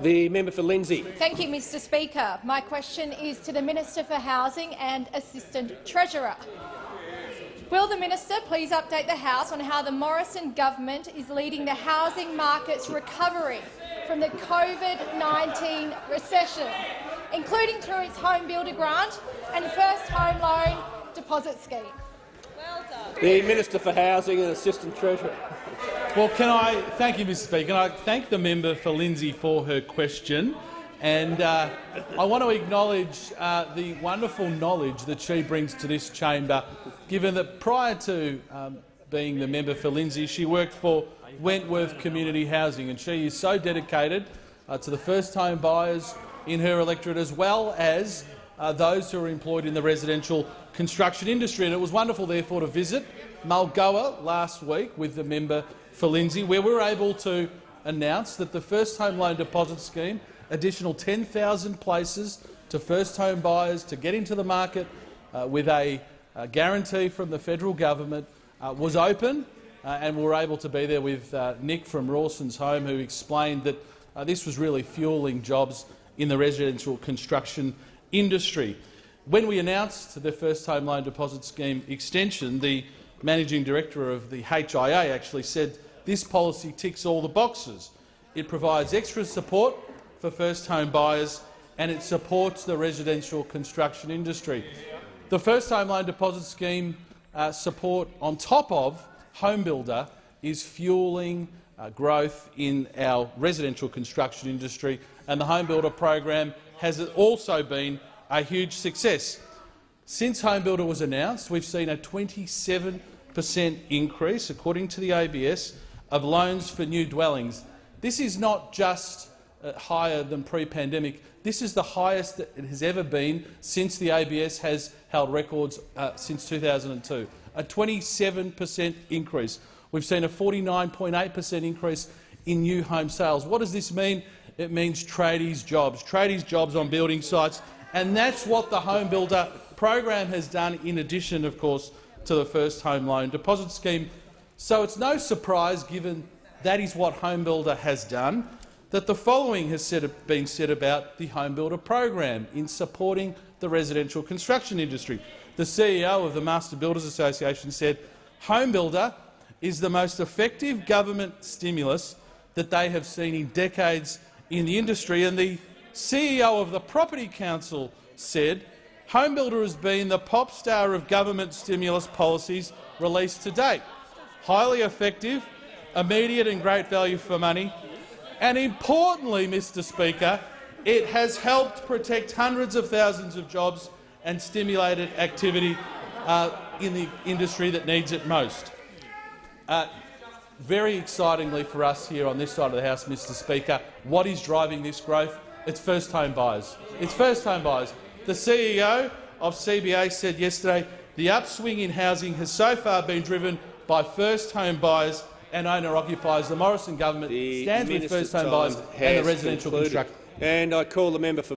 The member for Lindsay. Thank you, Mr Speaker. My question is to the Minister for Housing and Assistant Treasurer. Will the minister please update the House on how the Morrison government is leading the housing market's recovery from the COVID-19 recession, including through its home builder grant and first home loan deposit scheme? Well done. The Minister for Housing and Assistant Treasurer. Well, can I thank you, Mr. Speaker? Can I thank the member for Lindsay for her question, and uh, I want to acknowledge uh, the wonderful knowledge that she brings to this chamber. Given that prior to um, being the member for Lindsay, she worked for Wentworth Community Housing, and she is so dedicated uh, to the first home buyers in her electorate as well as uh, those who are employed in the residential construction industry. And it was wonderful, therefore, to visit Mulgoa last week with the member for Lindsay, where we were able to announce that the first home loan deposit scheme, additional 10,000 places to first home buyers to get into the market uh, with a, a, guarantee from the federal government, uh, was open, uh, and we were able to be there with uh, Nick from Rawson's Home, who explained that uh, this was really fueling jobs in the residential construction industry. When we announced the first home loan deposit scheme extension, the managing director of the HIA actually said this policy ticks all the boxes. It provides extra support for first home buyers and it supports the residential construction industry. The first home loan deposit scheme uh, support on top of HomeBuilder is fuelling uh, growth in our residential construction industry, and the HomeBuilder program has also been a huge success. Since HomeBuilder was announced, we've seen a 27 per cent increase, according to the ABS, of loans for new dwellings. This is not just uh, higher than pre-pandemic. This is the highest it has ever been since the ABS has held records uh, since 2002. A 27 per cent increase. We've seen a 49.8 per cent increase in new home sales. What does this mean? It means tradies' jobs, tradies' jobs on building sites, and that's what the Home Builder program has done, in addition, of course, to the first home loan deposit scheme. So it's no surprise, given that is what HomeBuilder has done, that the following has said, been said about the HomeBuilder program in supporting the residential construction industry. The CEO of the Master Builders Association said, HomeBuilder is the most effective government stimulus that they have seen in decades in the industry. And the CEO of the Property Council said, HomeBuilder has been the pop star of government stimulus policies released to date. Highly effective, immediate and great value for money. And importantly, Mr Speaker, it has helped protect hundreds of thousands of jobs and stimulated activity uh, in the industry that needs it most. Uh, very excitingly for us here on this side of the House, Mr Speaker, what is driving this growth? It's first-home buyers. It's first-home buyers. The CEO of CBA said yesterday the upswing in housing has so far been driven by first-home buyers and owner-occupiers. The Morrison government the stands with first-home buyers and the residential construction. And I call the member for